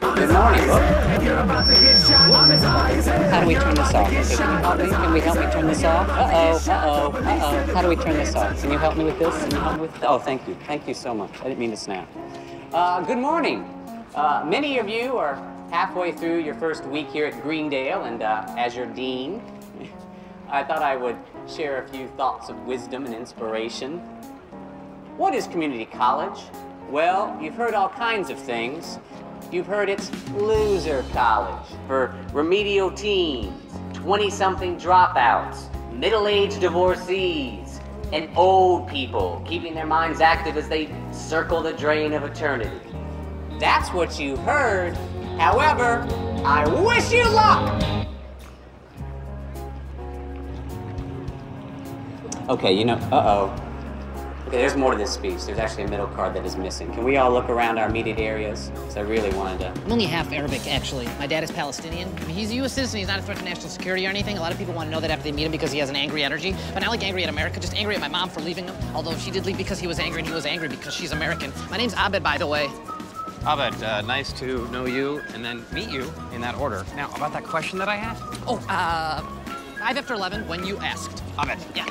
Good morning. How do we turn this off? Can we help me turn this off? Uh-oh, uh-oh, uh-oh. How do we turn this off? Can you help me with this? Can you help me with Oh, thank you. Thank you so much. I didn't mean to snap. Uh, good morning. Uh, many of you are halfway through your first week here at Greendale, and uh, as your dean, I thought I would share a few thoughts of wisdom and inspiration. What is community college? Well, you've heard all kinds of things. You've heard it's loser college for remedial teens, 20-something dropouts, middle-aged divorcees, and old people keeping their minds active as they circle the drain of eternity. That's what you heard. However, I wish you luck! Okay, you know, uh-oh. Okay, there's more to this speech. There's actually a middle card that is missing. Can we all look around our immediate areas? Because I really wanted to. I'm only half Arabic, actually. My dad is Palestinian. I mean, he's a U.S. citizen. He's not a threat to national security or anything. A lot of people want to know that after they meet him because he has an angry energy. But not like angry at America, just angry at my mom for leaving him. Although she did leave because he was angry, and he was angry because she's American. My name's Abed, by the way. Abed, uh, nice to know you and then meet you in that order. Now, about that question that I had? Oh, uh, five after 11 when you asked. Abed. Yeah.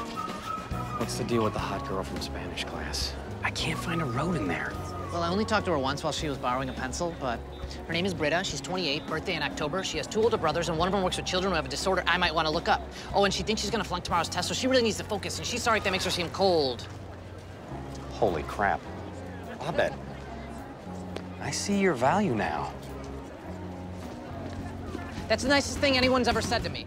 What's the deal with the hot girl from Spanish class? I can't find a road in there. Well, I only talked to her once while she was borrowing a pencil, but her name is Britta. She's 28, birthday in October. She has two older brothers, and one of them works with children who have a disorder I might want to look up. Oh, and she thinks she's going to flunk tomorrow's test, so she really needs to focus, and she's sorry if that makes her seem cold. Holy crap. Abed, I see your value now. That's the nicest thing anyone's ever said to me.